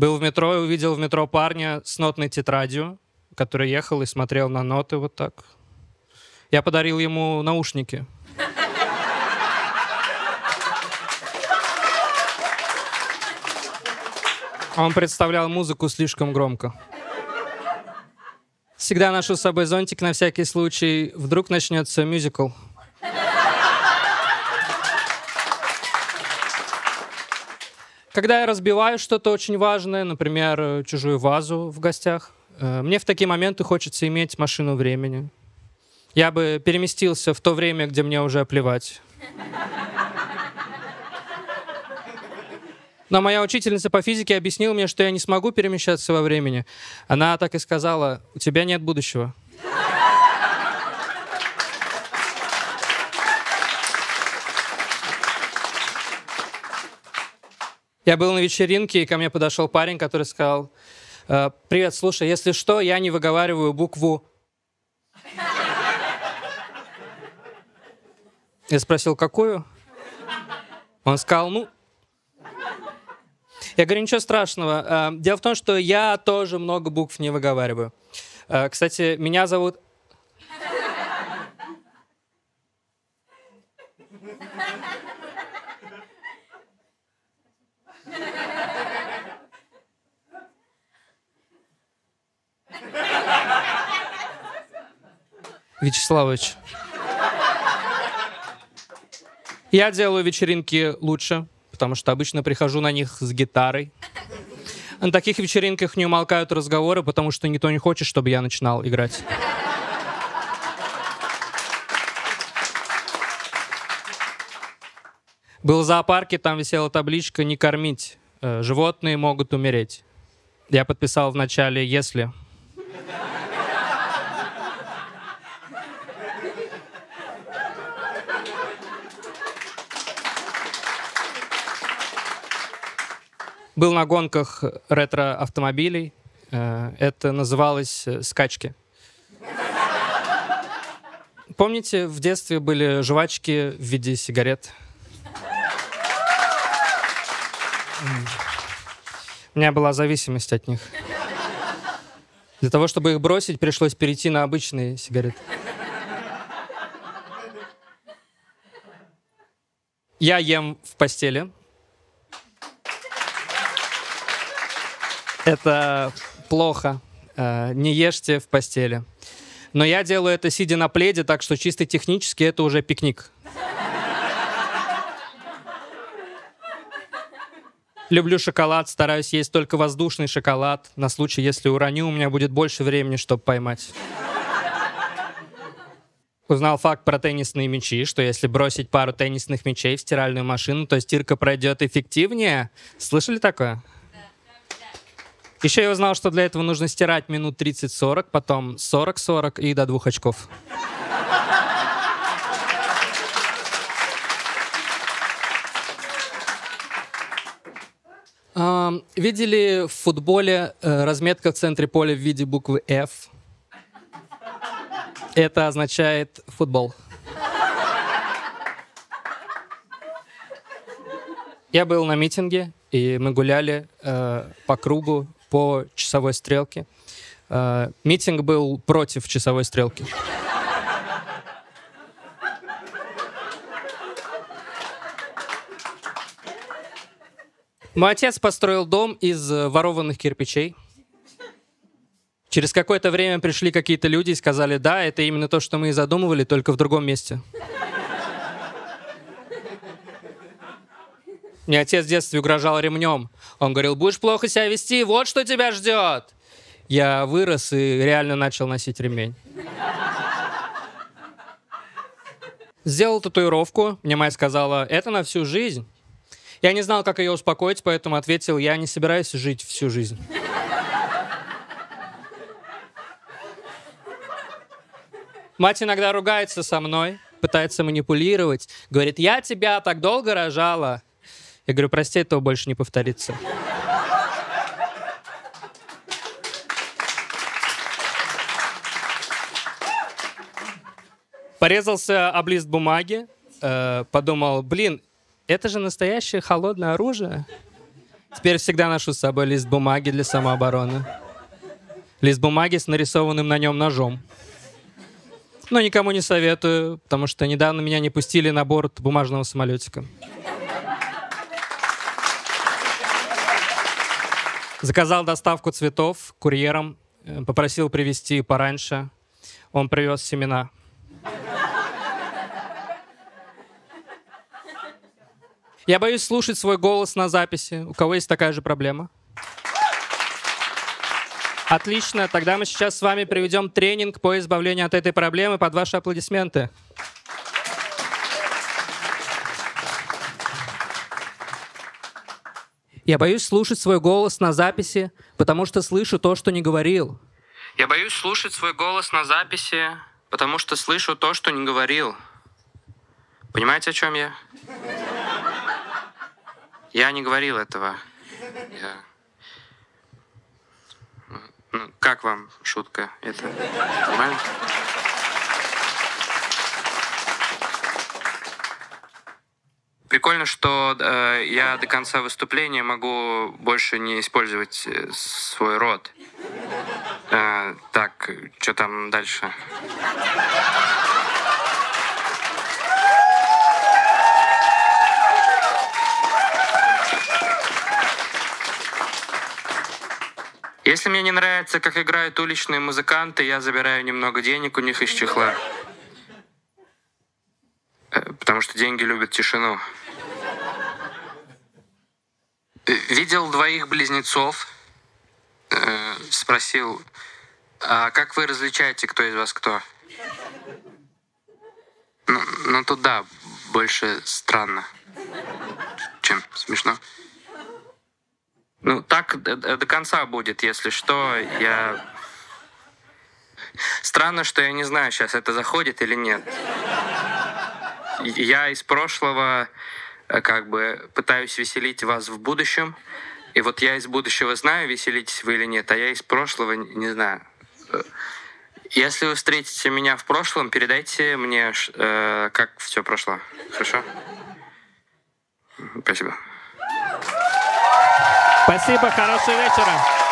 Был в метро и увидел в метро парня с нотной тетрадью, который ехал и смотрел на ноты вот так. Я подарил ему наушники. Он представлял музыку слишком громко. Всегда ношу с собой зонтик на всякий случай. Вдруг начнется мюзикл. Когда я разбиваю что-то очень важное, например, чужую вазу в гостях, э, мне в такие моменты хочется иметь машину времени. Я бы переместился в то время, где мне уже плевать. Но моя учительница по физике объяснила мне, что я не смогу перемещаться во времени. Она так и сказала, у тебя нет будущего. Я был на вечеринке, и ко мне подошел парень, который сказал, «Э, привет, слушай, если что, я не выговариваю букву Я спросил, какую? Он сказал, ну... Я говорю, ничего страшного. Э, дело в том, что я тоже много букв не выговариваю. Э, кстати, меня зовут... Вячеславович. Я делаю вечеринки лучше, потому что обычно прихожу на них с гитарой. На таких вечеринках не умолкают разговоры, потому что никто не хочет, чтобы я начинал играть. Был в зоопарке, там висела табличка «Не кормить». Э, Животные могут умереть. Я подписал вначале «Если». Был на гонках ретро-автомобилей. Э, Это называлось э, «Скачки». Помните, в детстве были жвачки в виде сигарет? У меня была зависимость от них. Для того, чтобы их бросить, пришлось перейти на обычные сигареты. Я ем в постели. Это плохо. Э, Не ешьте в постели. Но я делаю это сидя на пледе, так что чисто технически это уже пикник. Люблю шоколад, стараюсь есть только воздушный шоколад. На случай, если уроню, у меня будет больше времени, чтобы поймать. Узнал факт про теннисные мячи, что если бросить пару теннисных мячей в стиральную машину, то стирка пройдет эффективнее. Слышали такое? Еще я узнал, что для этого нужно стирать минут 30-40, потом 40-40 и до двух очков. Ам, Видели в футболе э, разметка в центре поля в виде буквы F? Это означает футбол. Я был на митинге, и мы гуляли э, по кругу по часовой стрелке. Э, митинг был против часовой стрелки. Мой отец построил дом из э, ворованных кирпичей. Через какое-то время пришли какие-то люди и сказали, да, это именно то, что мы и задумывали, только в другом месте. Мне отец в детстве угрожал ремнем. Он говорил, будешь плохо себя вести, вот что тебя ждет. Я вырос и реально начал носить ремень. Сделал татуировку. Мне мать сказала, это на всю жизнь. Я не знал, как ее успокоить, поэтому ответил, я не собираюсь жить всю жизнь. Мать иногда ругается со мной, пытается манипулировать. Говорит, я тебя так долго рожала. Я говорю, прости, этого больше не повторится. Порезался об лист бумаги, э, подумал, блин, это же настоящее холодное оружие. Теперь всегда ношу с собой лист бумаги для самообороны. Лист бумаги с нарисованным на нем ножом. Но никому не советую, потому что недавно меня не пустили на борт бумажного самолетика. Заказал доставку цветов курьером, э, попросил привезти пораньше. Он привез семена. Я боюсь слушать свой голос на записи. У кого есть такая же проблема? Отлично, тогда мы сейчас с вами проведем тренинг по избавлению от этой проблемы под ваши аплодисменты. Я боюсь слушать свой голос на записи, потому что слышу то, что не говорил. Я боюсь слушать свой голос на записи, потому что слышу то, что не говорил. Понимаете, о чем я? Я не говорил этого. Я... Ну, как вам шутка? Это нормально? Прикольно, что э, я до конца выступления могу больше не использовать э, свой рот. Э, так, что там дальше? Если мне не нравится, как играют уличные музыканты, я забираю немного денег у них из чехла. Э, потому что деньги любят тишину. Э, видел двоих близнецов. Э, спросил, а как вы различаете, кто из вас кто? Ну, ну тут да, больше странно, чем смешно. Ну, так до, до конца будет, если что. Я... Странно, что я не знаю, сейчас это заходит или нет. Я из прошлого как бы пытаюсь веселить вас в будущем. И вот я из будущего знаю, веселитесь вы или нет, а я из прошлого не знаю. Э, если вы встретите меня в прошлом, передайте мне, э, как все прошло. Хорошо? Спасибо. Спасибо, хорошего вечера.